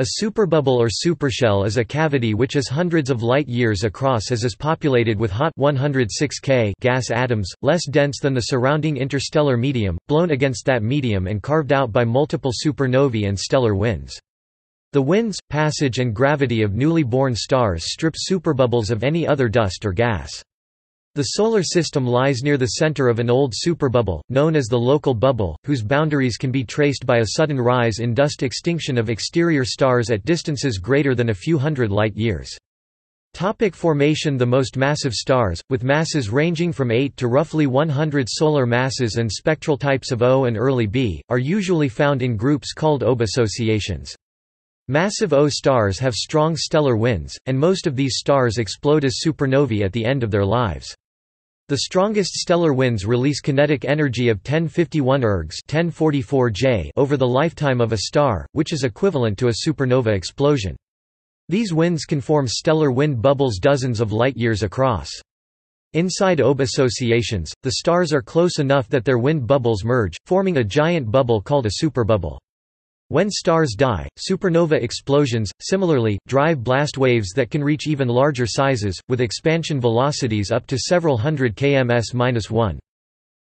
A superbubble or supershell is a cavity which is hundreds of light-years across as is populated with hot 106 K gas atoms, less dense than the surrounding interstellar medium, blown against that medium and carved out by multiple supernovae and stellar winds. The winds, passage and gravity of newly born stars strip superbubbles of any other dust or gas. The Solar System lies near the center of an old superbubble, known as the local bubble, whose boundaries can be traced by a sudden rise in dust extinction of exterior stars at distances greater than a few hundred light-years. Topic formation The most massive stars, with masses ranging from 8 to roughly 100 solar masses and spectral types of O and early B, are usually found in groups called OB associations. Massive O stars have strong stellar winds, and most of these stars explode as supernovae at the end of their lives. The strongest stellar winds release kinetic energy of 1051 ergs 1044 J over the lifetime of a star, which is equivalent to a supernova explosion. These winds can form stellar wind bubbles dozens of light-years across. Inside OB associations, the stars are close enough that their wind bubbles merge, forming a giant bubble called a superbubble. When stars die, supernova explosions, similarly, drive blast waves that can reach even larger sizes, with expansion velocities up to several hundred kms-1.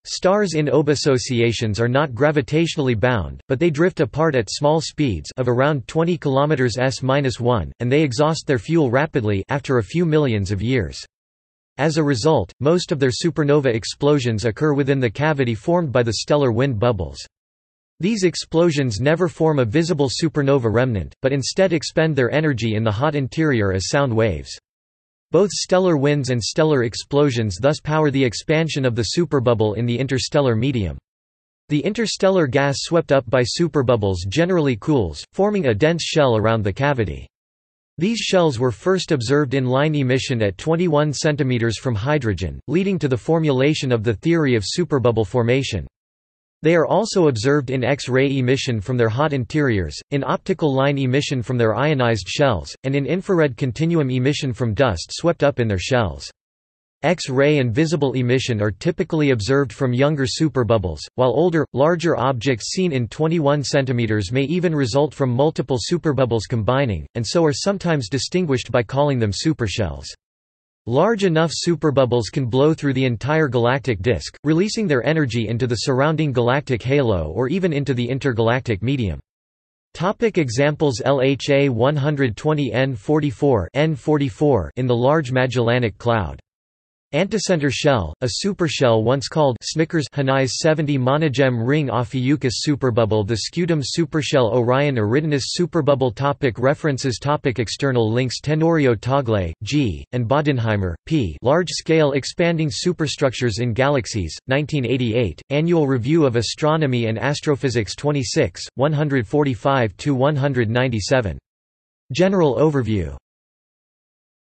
Stars in OB associations are not gravitationally bound, but they drift apart at small speeds of around 20 km s-1, and they exhaust their fuel rapidly after a few millions of years. As a result, most of their supernova explosions occur within the cavity formed by the stellar wind bubbles. These explosions never form a visible supernova remnant, but instead expend their energy in the hot interior as sound waves. Both stellar winds and stellar explosions thus power the expansion of the superbubble in the interstellar medium. The interstellar gas swept up by superbubbles generally cools, forming a dense shell around the cavity. These shells were first observed in line emission at 21 cm from hydrogen, leading to the formulation of the theory of superbubble formation. They are also observed in X-ray emission from their hot interiors, in optical line emission from their ionized shells, and in infrared continuum emission from dust swept up in their shells. X-ray and visible emission are typically observed from younger superbubbles, while older, larger objects seen in 21 cm may even result from multiple superbubbles combining, and so are sometimes distinguished by calling them supershells. Large enough superbubbles can blow through the entire galactic disk, releasing their energy into the surrounding galactic halo or even into the intergalactic medium. Topic examples LHA 120 N44 N44 in the Large Magellanic Cloud Anticenter shell, a supershell once called Snickers Hanais 70 monogem ring Ophiuchus superbubble The scutum supershell Orion Eridanus superbubble topic References topic External links Tenorio Tagle, G., and Bodenheimer, P. Large-scale expanding superstructures in galaxies, 1988, Annual Review of Astronomy and Astrophysics 26, 145–197. General overview